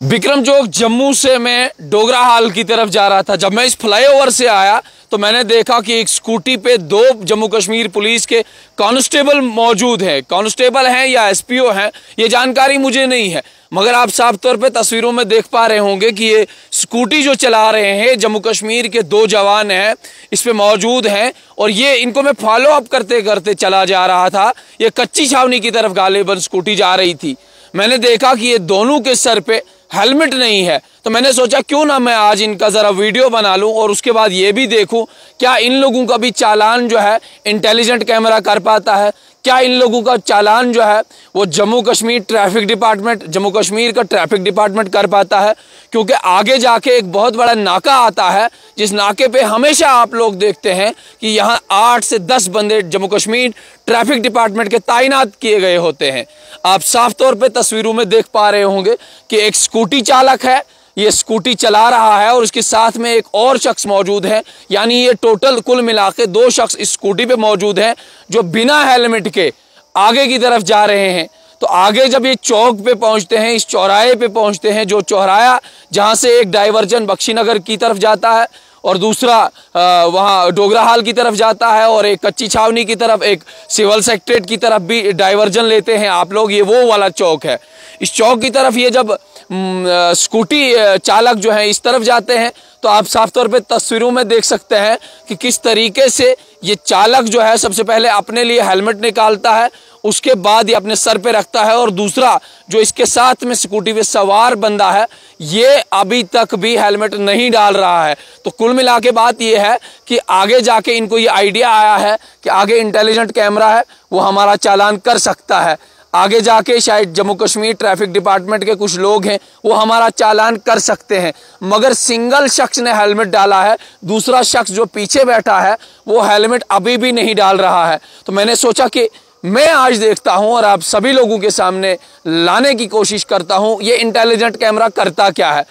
विक्रम चौक जम्मू से मैं डोगरा हाल की तरफ़ जा रहा था, जब मैं इस फ्लाईओवर से आया तो मैंने देखा कि एक स्कूटी पे दो जम्मू कश्मीर पुलिस के कांस्टेबल मौजूद हैं। कांस्टेबल हैं या एसपीओ हैं, ये जानकारी मुझे नहीं है। मगर आप साफ़ तौर पे तस्वीरों में देख पा रहे होंगे कि ये स्कूटी जो चला रहे हैं, जम्मू कश्मीर के दो जवान हैं, इस पे मौजूद हैं, और ये, इनको मैं फॉलो अप करते करते चला जा रहा था। ये कच्ची छावनी की तरफ़ गालिबन स्कूटी जा रही थी। मैंने देखा कि ये दोनों के सर पे हेलमेट नहीं है। तो मैंने सोचा, क्यों ना मैं आज इनका ज़रा वीडियो बना लूँ और उसके बाद ये भी देखूँ, क्या इन लोगों का भी चालान जो है इंटेलिजेंट कैमरा कर पाता है। क्या इन लोगों का चालान जो है, वो जम्मू कश्मीर ट्रैफ़िक डिपार्टमेंट, जम्मू कश्मीर का ट्रैफ़िक डिपार्टमेंट कर पाता है, क्योंकि आगे जाके एक बहुत बड़ा नाका आता है, जिस नाके पे हमेशा आप लोग देखते हैं कि यहाँ आठ से दस बंदे जम्मू कश्मीर ट्रैफ़िक डिपार्टमेंट के तैनात किए गए होते हैं। आप साफ़ तौर पर तस्वीरों में देख पा रहे होंगे कि एक स्कूटी चालक है ये स्कूटी चला रहा है और उसके साथ में एक और शख्स मौजूद है। यानी ये टोटल कुल मिला के दो शख्स स्कूटी पे मौजूद हैं, जो बिना हेलमेट के आगे की तरफ़ जा रहे हैं। तो आगे जब ये चौक पे पहुँचते हैं, इस चौराहे पे पहुँचते हैं, जो चौराया जहाँ से एक डाइवर्जन बख्शीनगर की तरफ़ जाता है और दूसरा वहाँ डोगरा हाल की तरफ़ जाता है और एक कच्ची छावनी की तरफ़, एक सिविल सेक्ट्रेट की तरफ़ भी डाइवर्जन लेते हैं आप लोग। ये वो वाला चौक है। इस चौक की तरफ़ ये जब स्कूटी चालक जो है इस तरफ़ जाते हैं तो आप साफ़ तौर पे तस्वीरों में देख सकते हैं कि किस तरीके से ये चालक जो है सबसे पहले अपने लिए हेलमेट निकालता है, उसके बाद ये अपने सर पे रखता है और दूसरा जो इसके साथ में स्कूटी पे सवार बंदा है, ये अभी तक भी हेलमेट नहीं डाल रहा है। तो कुल मिला के बात ये है कि आगे जाके इनको ये आइडिया आया है कि आगे इंटेलिजेंट कैमरा है, वो हमारा चालान कर सकता है। आगे जाके शायद जम्मू कश्मीर ट्रैफ़िक डिपार्टमेंट के कुछ लोग हैं, वो हमारा चालान कर सकते हैं। मगर सिंगल शख्स ने हेलमेट डाला है, दूसरा शख्स जो पीछे बैठा है, वो हेलमेट अभी भी नहीं डाल रहा है। तो मैंने सोचा कि मैं आज देखता हूँ और आप सभी लोगों के सामने लाने की कोशिश करता हूँ, ये इंटेलिजेंट कैमरा करता क्या है?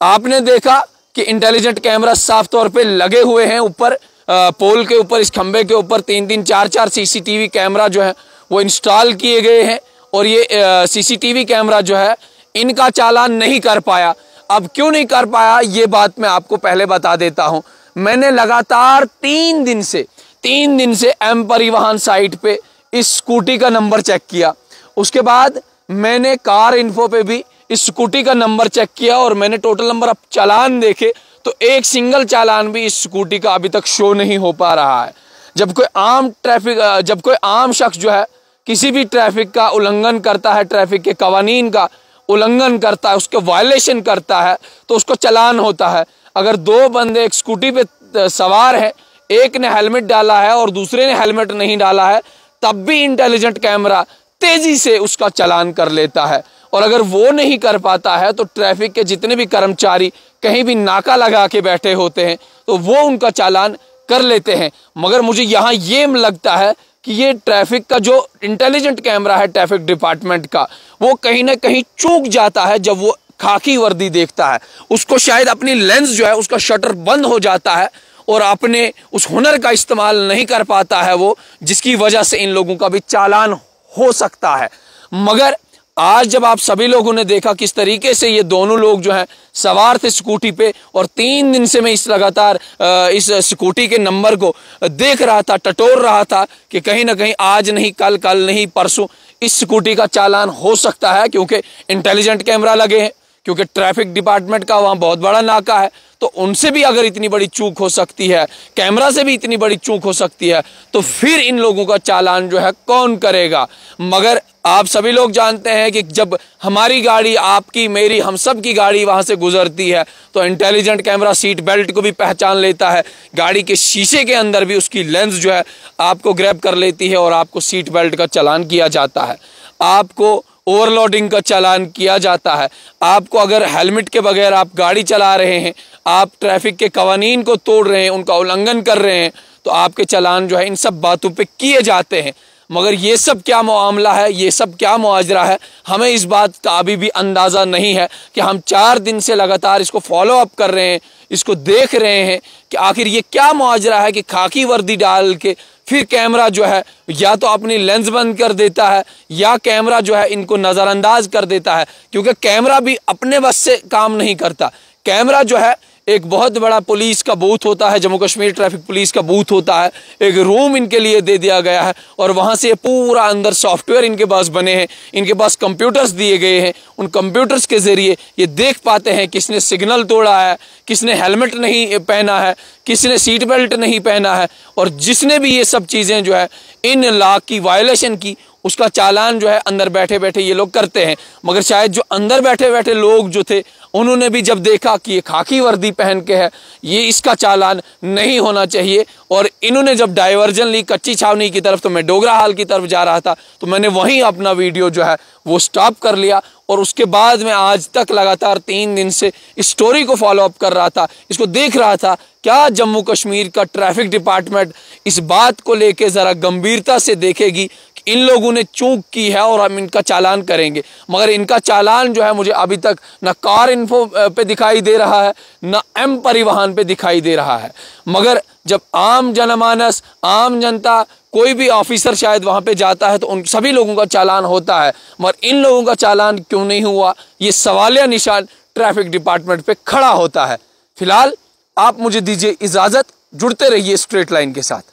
आपने देखा कि इंटेलिजेंट कैमरा साफ़ तौर पे लगे हुए हैं, ऊपर पोल के ऊपर, इस खंबे के ऊपर तीन तीन चार चार सीसीटीवी कैमरा जो है वो इंस्टॉल किए गए हैं और ये सीसीटीवी कैमरा जो है, इनका चालान नहीं कर पाया। अब क्यों नहीं कर पाया, ये बात मैं आपको पहले बता देता हूँ। मैंने लगातार तीन दिन से, तीन दिन से एम परिवहन साइट पे इस स्कूटी का नंबर चेक किया। उसके बाद मैंने कार इन्फो पे भी इस स्कूटी का नंबर चेक किया और मैंने टोटल नंबर अब चालान देखे तो एक सिंगल चालान भी इस स्कूटी का अभी तक शो नहीं हो पा रहा है। जब कोई आम ट्रैफ़िक जब कोई आम शख्स जो है किसी भी ट्रैफ़िक का उल्लंघन करता है ट्रैफ़िक के कवानीन का उल्लंघन करता है, उसके वायलेशन करता है तो उसको चलान होता है। अगर दो बंदे एक स्कूटी पे सवार है, एक ने हेलमेट डाला है और दूसरे ने हेलमेट नहीं डाला है, तब भी इंटेलिजेंट कैमरा तेज़ी से उसका चलान कर लेता है। और अगर वो नहीं कर पाता है तो ट्रैफ़िक के जितने भी कर्मचारी कहीं भी नाका लगा के बैठे होते हैं तो वो उनका चालान कर लेते हैं। मगर मुझे यहाँ ये लगता है कि ये ट्रैफ़िक का जो इंटेलिजेंट कैमरा है ट्रैफ़िक डिपार्टमेंट का, वो कहीं ना कहीं चूक जाता है जब वो खाकी वर्दी देखता है। उसको शायद अपनी लेंस जो है, उसका शटर बंद हो जाता है और अपने उस हुनर का इस्तेमाल नहीं कर पाता है वो, जिसकी वजह से इन लोगों का भी चालान हो सकता है। मगर आज जब आप सभी लोगों ने देखा, किस तरीके से ये दोनों लोग जो हैं, सवार थे स्कूटी पे और तीन दिन से मैं इस लगातार इस स्कूटी के नंबर को देख रहा था, टटोर रहा था कि कहीं ना कहीं आज नहीं, कल कल नहीं, परसों इस स्कूटी का चालान हो सकता है क्योंकि इंटेलिजेंट कैमरा लगे हैं। क्योंकि ट्रैफ़िक डिपार्टमेंट का वहाँ बहुत बड़ा नाका है तो उनसे भी अगर इतनी बड़ी चूक हो सकती है, कैमरा से भी इतनी बड़ी चूक हो सकती है तो फिर इन लोगों का चालान जो है कौन करेगा? मगर आप सभी लोग जानते हैं कि जब हमारी गाड़ी, आपकी, मेरी, हम सब की गाड़ी वहाँ से गुजरती है तो इंटेलिजेंट कैमरा सीट बेल्ट को भी पहचान लेता है। गाड़ी के शीशे के अंदर भी उसकी लेंस जो है आपको ग्रैब कर लेती है और आपको सीट बेल्ट का चालान किया जाता है। आपको ओवरलोडिंग का चालान किया जाता है। आपको अगर हेलमेट के बगैर आप गाड़ी चला रहे हैं, आप ट्रैफ़िक के कवानीन को तोड़ रहे हैं, उनका उल्लंघन कर रहे हैं तो आपके चालान जो है इन सब बातों पे किए जाते हैं। मगर ये सब क्या मामला है, ये सब क्या मुआजरा है? हमें इस बात का अभी भी अंदाज़ा नहीं है कि हम चार दिन से लगातार इसको फॉलो अप कर रहे हैं, इसको देख रहे हैं कि आखिर ये क्या मुआजरा है कि खाकी वर्दी डाल के फिर कैमरा जो है, या तो अपनी लेंस बंद कर देता है, या कैमरा जो है इनको नज़रअंदाज कर देता है, क्योंकि कैमरा भी अपने बस से काम नहीं करता। कैमरा जो है एक बहुत बड़ा पुलिस का बूथ होता है, जम्मू कश्मीर ट्रैफ़िक पुलिस का बूथ होता है। एक रूम इनके लिए दे दिया गया है और वहाँ से पूरा अंदर सॉफ्टवेयर इनके पास बने हैं। इनके पास कंप्यूटर्स दिए गए हैं। उन कंप्यूटर्स के ज़रिए ये देख पाते हैं किसने सिग्नल तोड़ा है, किसने हेलमेट नहीं पहना है, किसने सीट बेल्ट नहीं पहना है। और जिसने भी ये सब चीज़ें जो है, इन लॉ की वायलेशन की, उसका चालान जो है अंदर बैठे बैठे ये लोग करते हैं। मगर शायद जो अंदर बैठे बैठे लोग जो थे उन्होंने भी जब देखा कि ये खाकी वर्दी पहन के है, ये इसका चालान नहीं होना चाहिए। और इन्होंने जब डाइवर्जन ली कच्ची छावनी की तरफ़ तो मैं डोगरा हाल की तरफ़ जा रहा था तो मैंने वहीं अपना वीडियो जो है, वो स्टॉप कर लिया। और उसके बाद मैं आज तक लगातार तीन दिन से इस स्टोरी को फॉलो अप कर रहा था, इसको देख रहा था, क्या जम्मू कश्मीर का ट्रैफ़िक डिपार्टमेंट इस बात को लेके ज़रा गंभीरता से देखेगी इन लोगों ने चूक की है और हम इनका चालान करेंगे। मगर इनका चालान जो है मुझे अभी तक न कार इन्फो पे दिखाई दे रहा है, न एम परिवहन पे दिखाई दे रहा है। मगर जब आम जनमानस, आम जनता, कोई भी ऑफिसर शायद वहाँ पे जाता है तो उन सभी लोगों का चालान होता है। मगर इन लोगों का चालान क्यों नहीं हुआ? ये सवालिया निशान ट्रैफ़िक डिपार्टमेंट पे खड़ा होता है। फ़िलहाल आप मुझे दीजिए इजाज़त, जुड़ते रहिए स्ट्रेट लाइन के साथ।